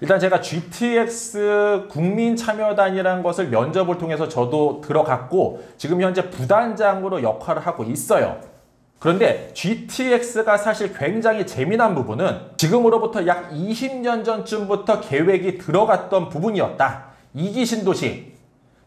일단 제가 GTX 국민 참여단이라는 것을 면접을 통해서 저도 들어갔고 지금 현재 부단장으로 역할을 하고 있어요. 그런데 GTX가 사실 굉장히 재미난 부분은 지금으로부터 약 20년 전쯤부터 계획이 들어갔던 부분이었다. 이기 신도시,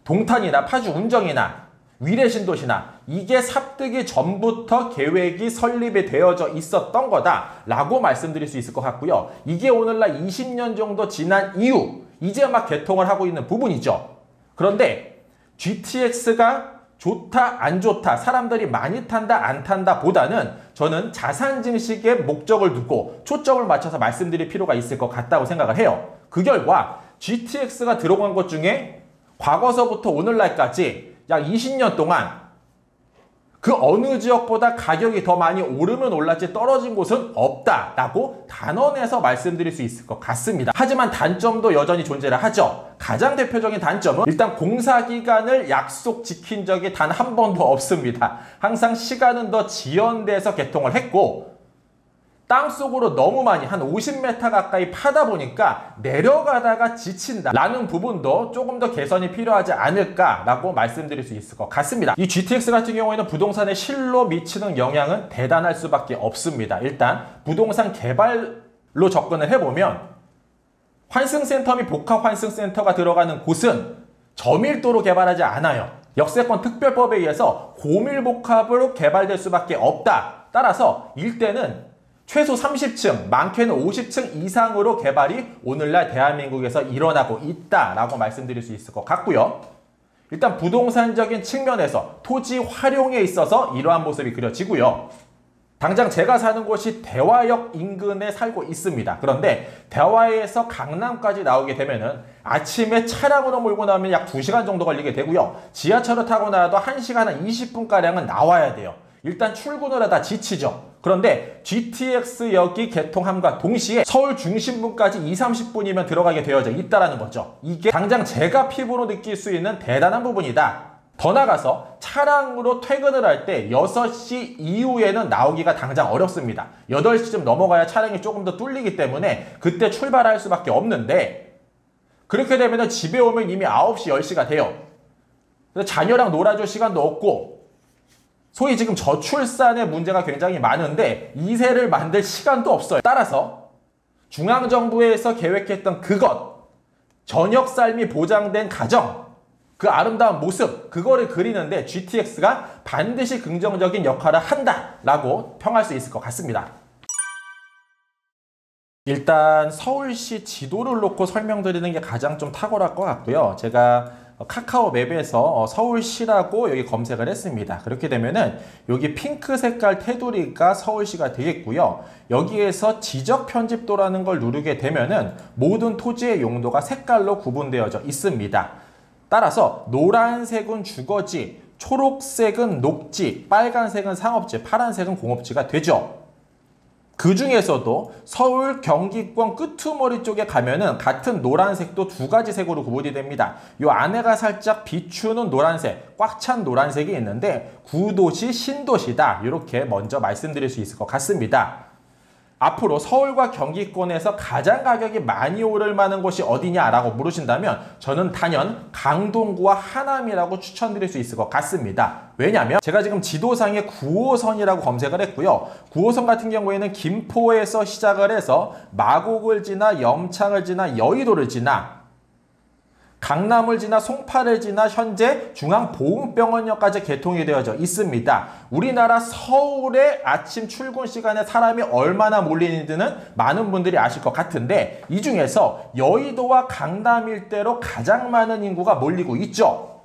동탄이나 파주 운정이나 위례 신도시나 이게 삽뜨기 전부터 계획이 설립이 되어져 있었던 거다라고 말씀드릴 수 있을 것 같고요. 이게 오늘날 20년 정도 지난 이후 이제 막 개통을 하고 있는 부분이죠. 그런데 GTX가 좋다 안 좋다 사람들이 많이 탄다 안 탄다 보다는 저는 자산 증식의 목적을 두고 초점을 맞춰서 말씀드릴 필요가 있을 것 같다고 생각을 해요. 그 결과 GTX가 들어간 것 중에 과거서부터 오늘날까지 약 20년 동안 그 어느 지역보다 가격이 더 많이 오르면 올랐지 떨어진 곳은 없다라고 단언해서 말씀드릴 수 있을 것 같습니다. 하지만 단점도 여전히 존재를 하죠. 가장 대표적인 단점은 일단 공사 기간을 약속 지킨 적이 단 한 번도 없습니다. 항상 시간은 더 지연돼서 개통을 했고 땅속으로 너무 많이 한 50m 가까이 파다 보니까 내려가다가 지친다 라는 부분도 조금 더 개선이 필요하지 않을까라고 말씀드릴 수 있을 것 같습니다. 이 GTX 같은 경우에는 부동산의 실로 미치는 영향은 대단할 수밖에 없습니다. 일단 부동산 개발로 접근을 해보면 환승센터 및 복합환승센터가 들어가는 곳은 저밀도로 개발하지 않아요. 역세권 특별법에 의해서 고밀복합으로 개발될 수밖에 없다. 따라서 일대는 최소 30층, 많게는 50층 이상으로 개발이 오늘날 대한민국에서 일어나고 있다라고 말씀드릴 수 있을 것 같고요. 일단 부동산적인 측면에서 토지 활용에 있어서 이러한 모습이 그려지고요. 당장 제가 사는 곳이 대화역 인근에 살고 있습니다. 그런데 대화에서 강남까지 나오게 되면은 아침에 차량으로 몰고 나오면 약 2시간 정도 걸리게 되고요. 지하철을 타고 나와도 1시간 한 20분가량은 나와야 돼요. 일단 출근을 하다 지치죠. 그런데 GTX역이 개통함과 동시에 서울 중심부까지 2, 30분이면 들어가게 되어져 있다는 거죠. 이게 당장 제가 피부로 느낄 수 있는 대단한 부분이다. 더 나가서 차량으로 퇴근을 할 때 6시 이후에는 나오기가 당장 어렵습니다. 8시쯤 넘어가야 차량이 조금 더 뚫리기 때문에 그때 출발할 수밖에 없는데 그렇게 되면 집에 오면 이미 9시, 10시가 돼요. 자녀랑 놀아줄 시간도 없고 소위 지금 저출산의 문제가 굉장히 많은데 2세를 만들 시간도 없어요. 따라서 중앙정부에서 계획했던 그것, 저녁 삶이 보장된 가정, 그 아름다운 모습, 그거를 그리는데 GTX가 반드시 긍정적인 역할을 한다라고 평할 수 있을 것 같습니다. 일단 서울시 지도를 놓고 설명드리는 게 가장 좀 탁월할 것 같고요. 제가 카카오 맵에서 어, 서울시라고 여기 검색을 했습니다. 그렇게 되면은 여기 핑크 색깔 테두리가 서울시가 되겠고요. 여기에서 지적 편집도라는 걸 누르게 되면은 모든 토지의 용도가 색깔로 구분되어져 있습니다. 따라서 노란색은 주거지, 초록색은 녹지, 빨간색은 상업지, 파란색은 공업지가 되죠. 그 중에서도 서울 경기권 끄트머리 쪽에 가면은 같은 노란색도 두 가지 색으로 구분이 됩니다. 이 안에가 살짝 비추는 노란색, 꽉 찬 노란색이 있는데 구도시, 신도시다. 이렇게 먼저 말씀드릴 수 있을 것 같습니다. 앞으로 서울과 경기권에서 가장 가격이 많이 오를 만한 곳이 어디냐라고 물으신다면 저는 단연 강동구와 하남이라고 추천드릴 수 있을 것 같습니다. 왜냐하면 제가 지금 지도상에 9호선이라고 검색을 했고요. 9호선 같은 경우에는 김포에서 시작을 해서 마곡을 지나 염창을 지나 여의도를 지나 강남을 지나 송파를 지나 현재 중앙보훈병원역까지 개통이 되어져 있습니다. 우리나라 서울의 아침 출근 시간에 사람이 얼마나 몰리는지는 많은 분들이 아실 것 같은데 이 중에서 여의도와 강남 일대로 가장 많은 인구가 몰리고 있죠.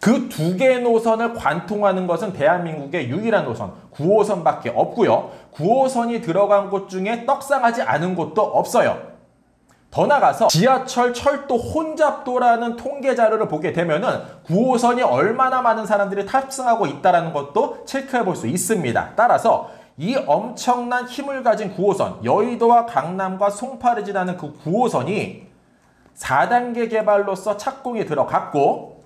그두 개의 노선을 관통하는 것은 대한민국의 유일한 노선 9호선밖에 없고요. 9호선이 들어간 곳 중에 떡상하지 않은 곳도 없어요. 더 나가서 지하철 철도 혼잡도라는 통계 자료를 보게 되면은 9호선이 얼마나 많은 사람들이 탑승하고 있다는 것도 체크해 볼 수 있습니다. 따라서 이 엄청난 힘을 가진 9호선, 여의도와 강남과 송파를 지나는 그 9호선이 4단계 개발로서 착공이 들어갔고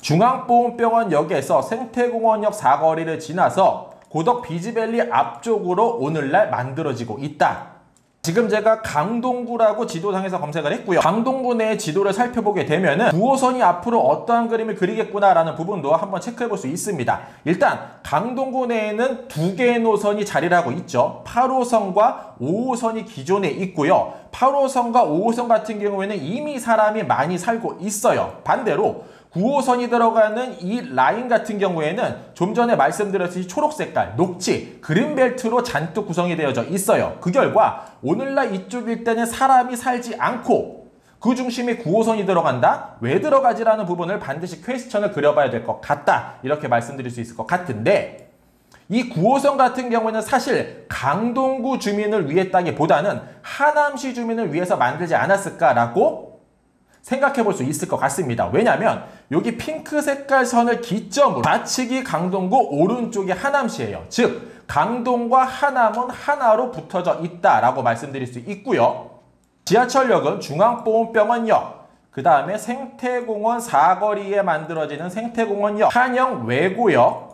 중앙보훈병원역에서 생태공원역 사거리를 지나서 고덕 비즈밸리 앞쪽으로 오늘날 만들어지고 있다. 지금 제가 강동구라고 지도상에서 검색을 했고요. 강동구 내 지도를 살펴보게 되면 은 9호선이 앞으로 어떠한 그림을 그리겠구나라는 부분도 한번 체크해 볼 수 있습니다. 일단 강동구 내에는 두 개의 노선이 자리를 하고 있죠. 8호선과 5호선이 기존에 있고요. 8호선과 5호선 같은 경우에는 이미 사람이 많이 살고 있어요. 반대로 9호선이 들어가는 이 라인 같은 경우에는 좀 전에 말씀드렸듯이 초록 색깔, 녹지, 그린벨트로 잔뜩 구성이 되어져 있어요. 그 결과 오늘날 이쪽 일대는 사람이 살지 않고 그 중심에 9호선이 들어간다? 왜 들어가지라는 부분을 반드시 퀘스천을 그려봐야 될 것 같다. 이렇게 말씀드릴 수 있을 것 같은데 이 9호선 같은 경우에는 사실 강동구 주민을 위했다기보다는 하남시 주민을 위해서 만들지 않았을까라고 생각해 볼 수 있을 것 같습니다. 왜냐하면 여기 핑크 색깔 선을 기점으로 좌측이 강동구 오른쪽이 하남시예요. 즉 강동과 하남은 하나로 붙어져 있다라고 말씀드릴 수 있고요. 지하철역은 중앙보훈병원역, 그 다음에 생태공원 사거리에 만들어지는 생태공원역, 한영 외고역,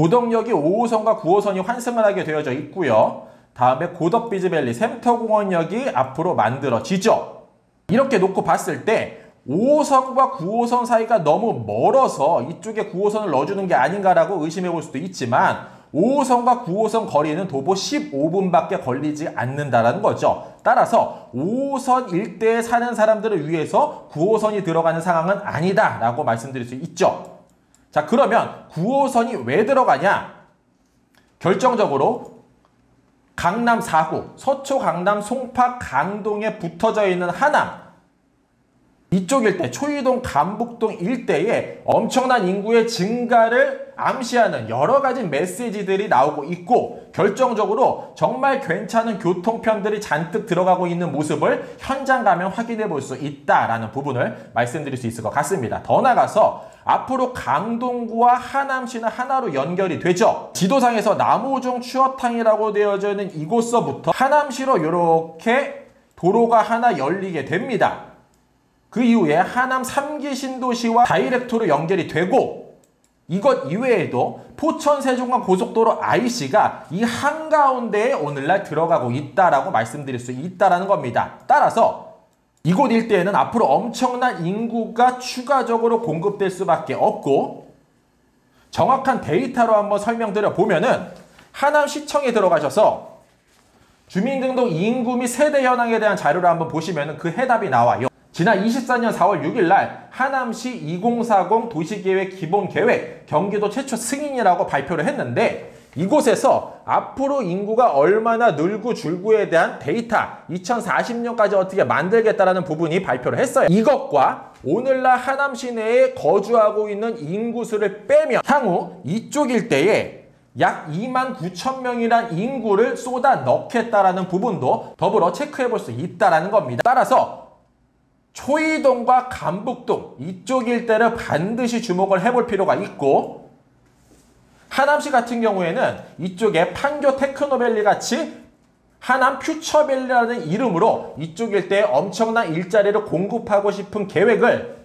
고덕역이 5호선과 9호선이 환승을 하게 되어져 있고요. 다음에 고덕 비즈밸리 샘터공원역이 앞으로 만들어지죠. 이렇게 놓고 봤을 때 5호선과 9호선 사이가 너무 멀어서 이쪽에 9호선을 넣어주는 게 아닌가라고 의심해 볼 수도 있지만 5호선과 9호선 거리는 도보 15분밖에 걸리지 않는다라는 거죠. 따라서 5호선 일대에 사는 사람들을 위해서 9호선이 들어가는 상황은 아니다라고 말씀드릴 수 있죠. 자 그러면 9호선이 왜 들어가냐? 결정적으로 강남 4구, 서초, 강남, 송파, 강동에 붙어져 있는 하남 이쪽 일대, 초이동, 감북동 일대에 엄청난 인구의 증가를 암시하는 여러 가지 메시지들이 나오고 있고 결정적으로 정말 괜찮은 교통편들이 잔뜩 들어가고 있는 모습을 현장 가면 확인해 볼 수 있다라는 부분을 말씀드릴 수 있을 것 같습니다. 더 나가서 앞으로 강동구와 하남시는 하나로 연결이 되죠. 지도상에서 남우중 추어탕이라고 되어져 있는 이곳서부터 하남시로 이렇게 도로가 하나 열리게 됩니다. 그 이후에 하남 3기 신도시와 다이렉트로 연결이 되고 이것 이외에도 포천 세종간 고속도로 IC가 이 한가운데에 오늘날 들어가고 있다라고 말씀드릴 수 있다라는 겁니다. 따라서 이곳 일대에는 앞으로 엄청난 인구가 추가적으로 공급될 수밖에 없고 정확한 데이터로 한번 설명드려 보면은 하남시청에 들어가셔서 주민등록 인구 및 세대 현황에 대한 자료를 한번 보시면 그 해답이 나와요. 지난 24년 4월 6일 날 하남시 2040 도시계획 기본계획 경기도 최초 승인이라고 발표를 했는데 이곳에서 앞으로 인구가 얼마나 늘고 줄고에 대한 데이터 2040년까지 어떻게 만들겠다라는 부분이 발표를 했어요. 이것과 오늘날 하남 시내에 거주하고 있는 인구수를 빼면 향후 이쪽 일대에 약 2만 9천 명이란 인구를 쏟아 넣겠다라는 부분도 더불어 체크해 볼 수 있다라는 겁니다. 따라서 초이동과 감북동 이쪽 일대를 반드시 주목을 해볼 필요가 있고 하남시 같은 경우에는 이쪽에 판교 테크노밸리 같이 하남 퓨처밸리라는 이름으로 이쪽 일대에 엄청난 일자리를 공급하고 싶은 계획을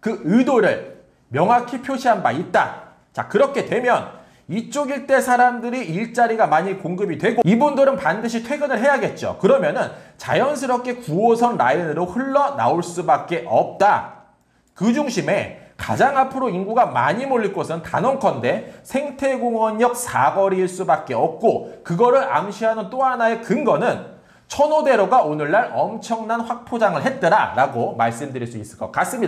그 의도를 명확히 표시한 바 있다. 자 그렇게 되면 이쪽 일대 사람들이 일자리가 많이 공급이 되고 이분들은 반드시 퇴근을 해야겠죠. 그러면은 자연스럽게 9호선 라인으로 흘러나올 수밖에 없다. 그 중심에 가장 앞으로 인구가 많이 몰릴 곳은 단원컨대 생태공원역 사거리일 수밖에 없고 그거를 암시하는 또 하나의 근거는 천호대로가 오늘날 엄청난 확포장을 했더라 라고 말씀드릴 수 있을 것 같습니다.